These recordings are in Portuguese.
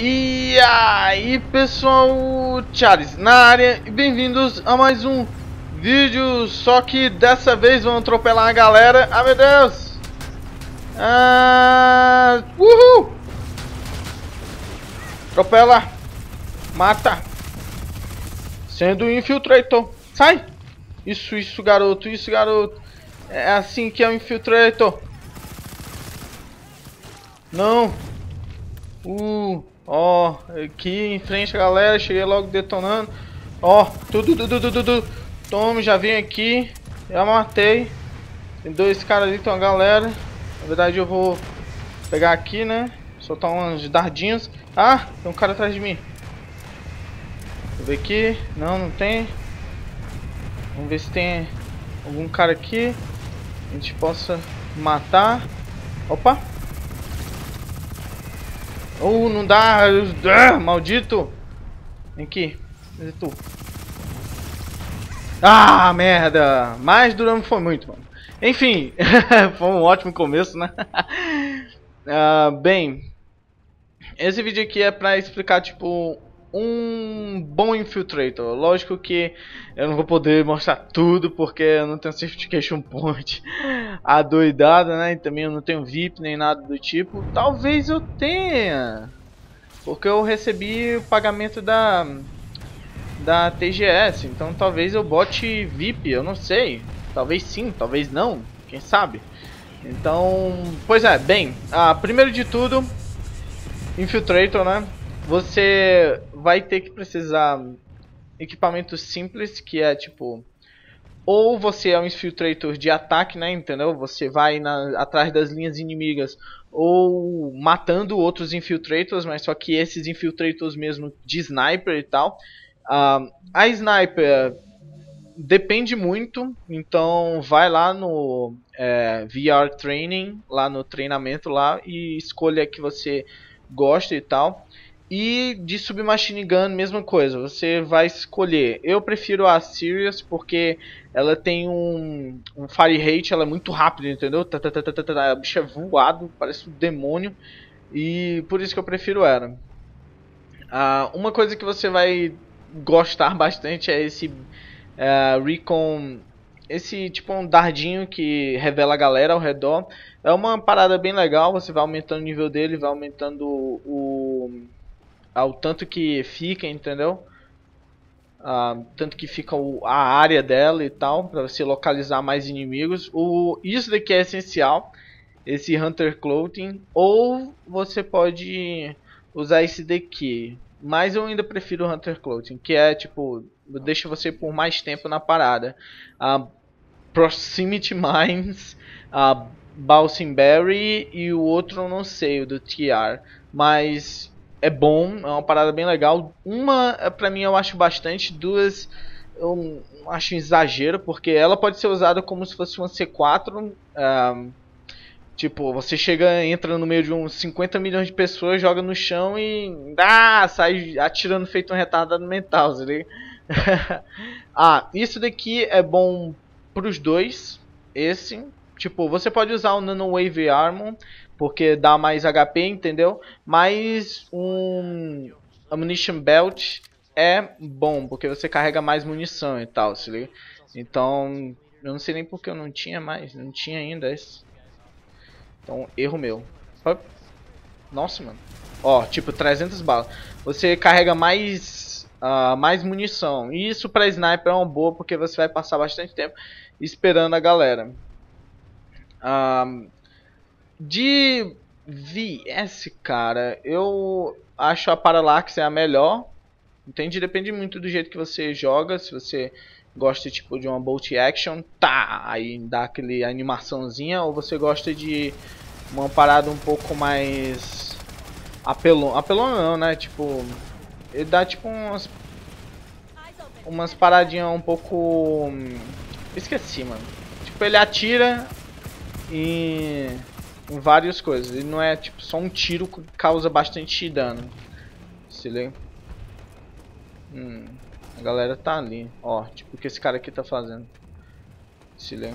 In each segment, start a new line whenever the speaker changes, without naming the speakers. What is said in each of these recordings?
E aí pessoal, Charles na área e bem-vindos a mais um vídeo, só que dessa vez vamos atropelar a galera, ah meu Deus, ah, uhul, atropela, mata, sendo infiltrator, sai, isso, isso garoto, isso garoto, é assim que é o infiltrator, não, uh, Ó, aqui em frente galera, cheguei logo detonando. Ó, tudo, tudo, tudo, tudo. Tome, já vim aqui. Já matei. Tem dois caras ali, tem uma galera. Na verdade eu vou pegar aqui, né? Soltar uns dardinhos. Ah, tem um cara atrás de mim. Deixa eu ver aqui. Não, não tem. Vamos ver se tem algum cara aqui. A gente possa matar. Opa! Oh, não dá. Ah, maldito. Vem aqui. Cadê tu? Ah, merda. Mas duramos foi muito, mano. Enfim, foi um ótimo começo, né? uh, bem, esse vídeo aqui é pra explicar, tipo, um bom infiltrator. Lógico que eu não vou poder mostrar tudo porque eu não tenho certification point adoidada, né? E também eu não tenho VIP nem nada do tipo. Talvez eu tenha, porque eu recebi o pagamento da da TGS, então talvez eu bote VIP, eu não sei. Talvez sim, talvez não, quem sabe. Então, pois é, bem, ah, primeiro de tudo, Infiltrator, né? Você vai ter que precisar equipamentos simples, que é tipo ou você é um infiltrator de ataque, né, entendeu? Você vai na, atrás das linhas inimigas ou matando outros infiltrators, mas só que esses infiltrators mesmo de sniper e tal. Uh, a sniper depende muito, então vai lá no é, VR Training, lá no treinamento lá e escolha que você gosta e tal. E de Submachine Gun, mesma coisa, você vai escolher. Eu prefiro a Sirius porque ela tem um, um fire rate, ela é muito rápida, entendeu? Tá, tá, tá, tá, tá, tá, a bicha é voado, parece um demônio. E por isso que eu prefiro ela. Uh, uma coisa que você vai gostar bastante é esse uh, Recon. Esse tipo um dardinho que revela a galera ao redor. É uma parada bem legal, você vai aumentando o nível dele, vai aumentando o ao tanto que fica, entendeu? Uh, tanto que fica o, a área dela e tal, para você localizar mais inimigos. O, isso daqui é essencial, esse Hunter Clothing, ou você pode usar esse daqui. Mas eu ainda prefiro o Hunter Clothing, que é tipo, deixa você por mais tempo na parada. Uh, Proximity Mines, uh, Balsam Berry e o outro eu não sei, o do TR. Mas é bom, é uma parada bem legal. Uma, pra mim, eu acho bastante. Duas, eu acho exagero, porque ela pode ser usada como se fosse uma C4. Um, tipo, você chega, entra no meio de uns 50 milhões de pessoas, joga no chão e ah, sai atirando feito um retardado mental, sabe? ah, isso daqui é bom pros dois. Esse, tipo, você pode usar o Nano Wave Armor porque dá mais HP, entendeu? Mas um Ammunition Belt é bom, porque você carrega mais munição e tal, se liga? Então, eu não sei nem porque eu não tinha mais, não tinha ainda esse. Então, erro meu. Nossa, mano. Ó, tipo, 300 balas. Você carrega mais, uh, mais munição. E isso pra sniper é uma boa, porque você vai passar bastante tempo esperando a galera. Uh, de VS, cara, eu acho a Parallax é a melhor. Entende? Depende muito do jeito que você joga. Se você gosta tipo de uma bolt action, tá, aí dá aquele animaçãozinha, ou você gosta de uma parada um pouco mais apelão, apelão não, né? Tipo, ele dá tipo umas umas paradinhas um pouco esqueci, mano. Tipo, ele atira e em várias coisas. Ele não é tipo só um tiro que causa bastante dano. Se lê. Hum, a galera tá ali. Ó, tipo o que esse cara aqui tá fazendo. Se lê.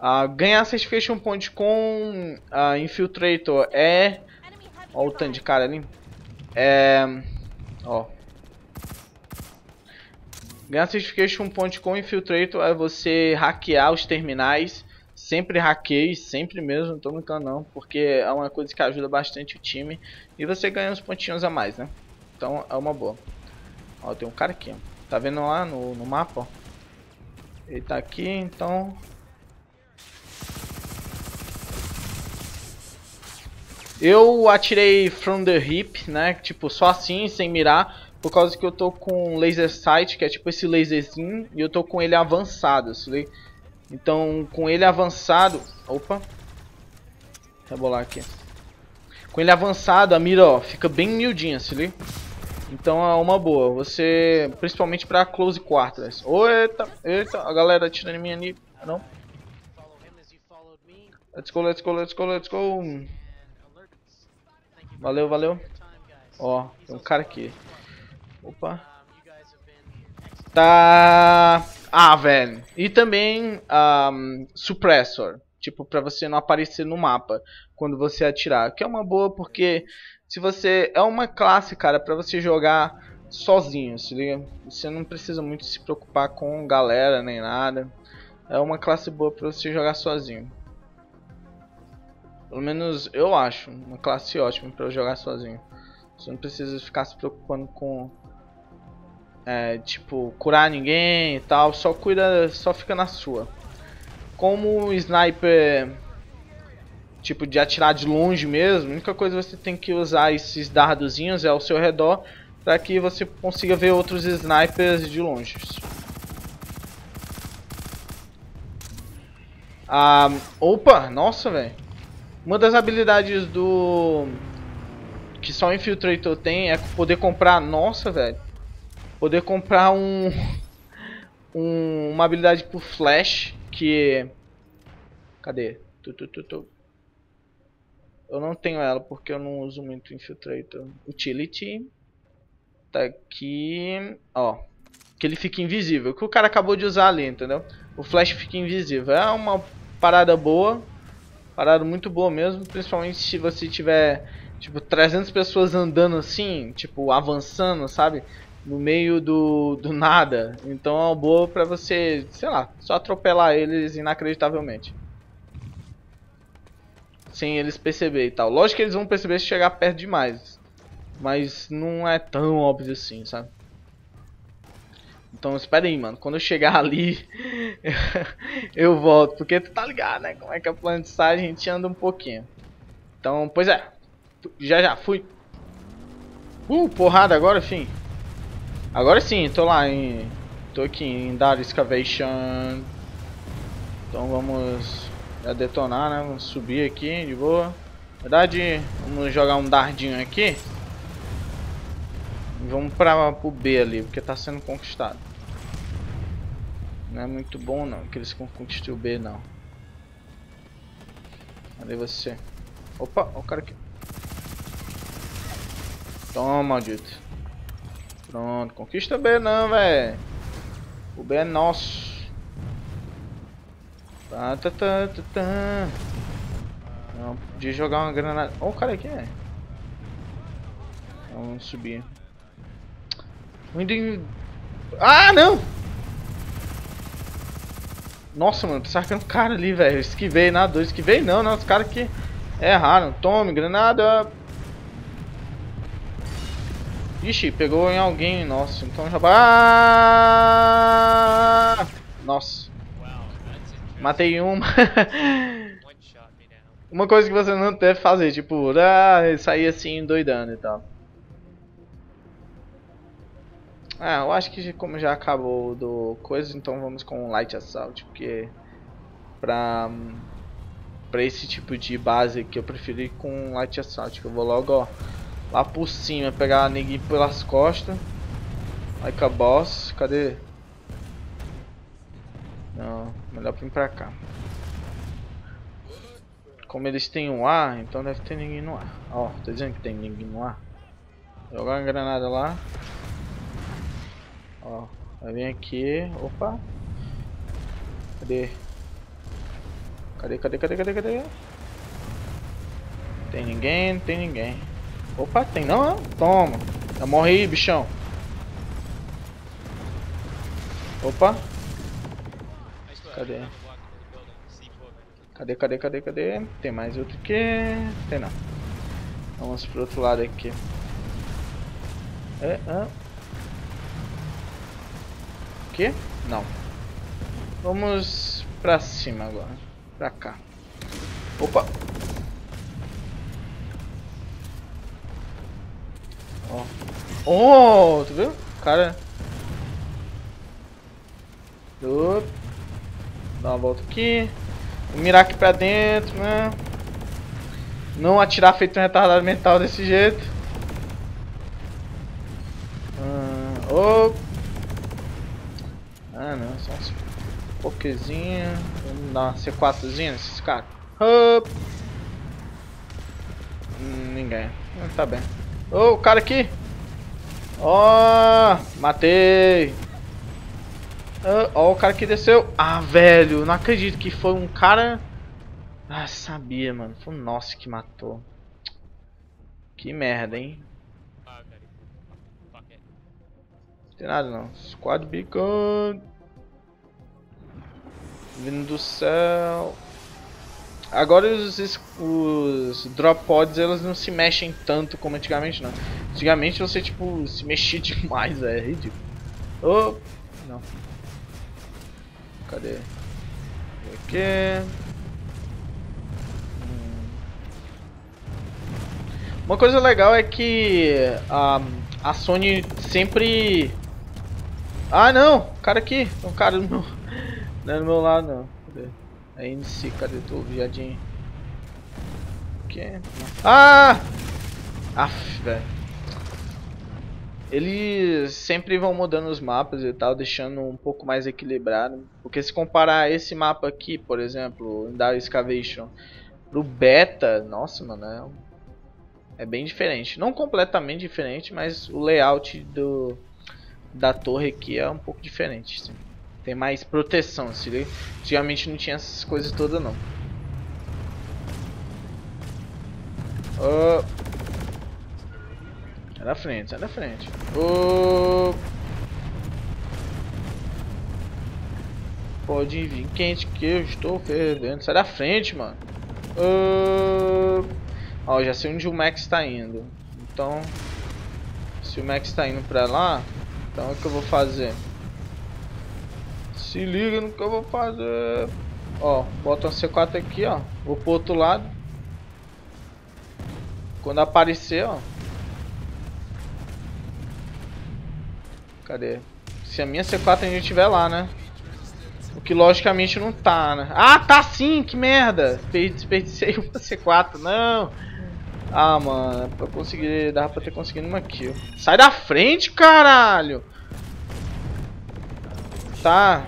Ah, ganhar Certification Point com a Infiltrator é Olha o tanto de cara ali. É... Ó. Ganhar Certification Point com Infiltrator é você hackear os terminais. Sempre hackeie, sempre mesmo, não tô brincando não. Porque é uma coisa que ajuda bastante o time. E você ganha uns pontinhos a mais, né? Então é uma boa. Ó, tem um cara aqui, ó. Tá vendo lá no, no mapa, ó? Ele tá aqui, então... Eu atirei from the hip, né? Tipo, só assim, sem mirar. Por causa que eu tô com laser sight, que é tipo esse laserzinho. E eu tô com ele avançado, se Então, com ele avançado... Opa. Rebolar aqui. Com ele avançado, a mira, ó, fica bem miudinha, se liga. Então é uma boa. Você, principalmente pra close quarters. Eita, eita, a galera atirando em mim ali. Não. Let's go, let's go, let's go, let's go. Valeu, valeu. Ó, tem um cara aqui. Opa. Tá... Ah, velho. E também um, Suppressor. Tipo, pra você não aparecer no mapa quando você atirar. Que é uma boa porque se você... É uma classe, cara, pra você jogar sozinho, se liga? Você não precisa muito se preocupar com galera nem nada. É uma classe boa pra você jogar sozinho. Pelo menos eu acho uma classe ótima para jogar sozinho. Você não precisa ficar se preocupando com é, tipo curar ninguém e tal, só cuida, só fica na sua. Como sniper tipo de atirar de longe mesmo, a única coisa que você tem que usar esses dardozinhos é ao seu redor para que você consiga ver outros snipers de longe. Ah, opa, nossa, velho. Uma das habilidades do... Que só o Infiltrator tem é poder comprar... Nossa, velho. Poder comprar um... um uma habilidade por Flash que... Cadê? Tu, tu, tu. Eu não tenho ela porque eu não uso muito Infiltrator. Utility. Tá aqui. Ó. Que ele fica invisível. Que o cara acabou de usar ali, entendeu? O Flash fica invisível. É uma parada boa. Parada muito boa mesmo, principalmente se você tiver, tipo, 300 pessoas andando assim, tipo, avançando, sabe? No meio do, do nada. Então é uma boa pra você, sei lá, só atropelar eles inacreditavelmente. Sem eles perceber e tal. Lógico que eles vão perceber se chegar perto demais. Mas não é tão óbvio assim, sabe? Então espera aí, mano. Quando eu chegar ali, eu volto. Porque tu tá ligado, né? Como é que a plano sai, a gente anda um pouquinho. Então, pois é. Já já, fui. Uh, porrada agora, fim. Agora sim, tô lá em... Tô aqui em Dar Excavation. Então vamos já detonar, né? Vamos subir aqui de boa. Na verdade, vamos jogar um dardinho aqui. Vamos para o B ali, porque está sendo conquistado. Não é muito bom não, que eles conquistem o B não. Cadê você? Opa, o cara aqui. Toma, maldito. Pronto, conquista B não, velho. O B é nosso. Tá, tá, tá, tá, tá. Não, podia jogar uma granada. Olha o cara aqui, é. Vamos subir. Windows... Ah, não! Nossa, mano, pensava que era um cara ali, velho. Esquivei, nada, esquivei não, não, os caras que erraram. Tome, granada. Ixi, pegou em alguém, nossa, então já... Ah! Nossa. Matei uma. uma coisa que você não deve fazer, tipo, ah, sair assim doidando e tal. Ah, eu acho que como já acabou do coisa, então vamos com Light Assault, porque pra, pra esse tipo de base aqui eu prefiro ir com Light Assault, que eu vou logo ó, lá por cima, pegar a neguinha pelas costas. Like a boss, cadê? Não, melhor vir pra cá. Como eles têm um ar, então deve ter ninguém no ar. Ó, tá dizendo que tem ninguém no ar. Jogar uma granada lá. Ó, vai vir aqui. Opa. Cadê? Cadê, cadê, cadê, cadê, cadê? Tem ninguém, tem ninguém. Opa, tem não? Toma. Já morre aí, bichão. Opa. Cadê? Cadê, cadê, cadê, cadê? Tem mais outro aqui? Tem não. Vamos pro outro lado aqui. É, ah. Aqui? Não. Vamos pra cima agora. Pra cá. Opa! Oh. oh, tu viu? Cara. Opa. Dá uma volta aqui. Vou mirar aqui pra dentro, né? Não atirar feito um retardado mental desse jeito. Ah, oh. ah não, só uns pokezinhos. Vamos dar uma C4zinha nesses caras. Hum, ninguém. Tá bem. Oh, o cara aqui. Ó, oh, matei. Ó, oh, oh, o cara que desceu. Ah, velho, não acredito que foi um cara... Ah, sabia, mano. Foi o nosso que matou. Que merda, hein. Não tem nada não. Squad Beacon. Vindo do céu. Agora os, os drop pods elas não se mexem tanto como antigamente não. Antigamente você tipo se mexia demais, é ridículo. Oh, não. Cadê? Aqui. Hum. Uma coisa legal é que a, a Sony sempre. Ah não, cara aqui, um cara no meu, não é no meu lado não. Cadê? É NC, cadê tu, viadinho? Que? Ah! Aff, velho. Eles sempre vão mudando os mapas e tal, deixando um pouco mais equilibrado. Porque se comparar esse mapa aqui, por exemplo, da Excavation, pro beta, nossa, mano, é, é bem diferente. Não completamente diferente, mas o layout do, da torre aqui é um pouco diferente. Sim. Tem mais proteção, se liga? Antigamente não tinha essas coisas todas não. Oh. Sai da frente, sai da frente. Oh. Pode vir quente que eu estou fervendo. Sai da frente, mano. Oh. Ó, já sei onde o Max está indo. Então, se o Max está indo pra lá, então o que eu vou fazer? Se liga no que eu vou fazer. Ó, bota um C4 aqui, ó. Vou pro outro lado. Quando aparecer, ó. Cadê? Se a minha C4 ainda estiver lá, né? O que logicamente não tá, né? Ah, tá sim! Que merda! Desperdicei uma C4, não! Ah, mano, pra conseguir... Dava pra ter conseguido uma kill. Sai da frente, caralho! Tá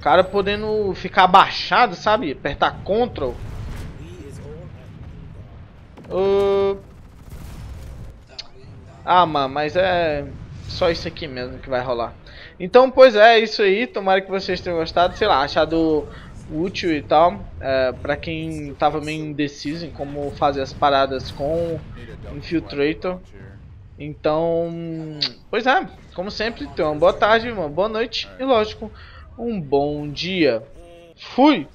cara podendo ficar abaixado, sabe? Apertar Ctrl. Uh... Ah, mano, mas é só isso aqui mesmo que vai rolar. Então, pois é, é isso aí. Tomara que vocês tenham gostado. Sei lá, achado útil e tal. É, pra quem tava meio indeciso em como fazer as paradas com Infiltrator. Então, pois é, como sempre, tenham uma boa tarde, uma boa noite e lógico, um bom dia. Fui!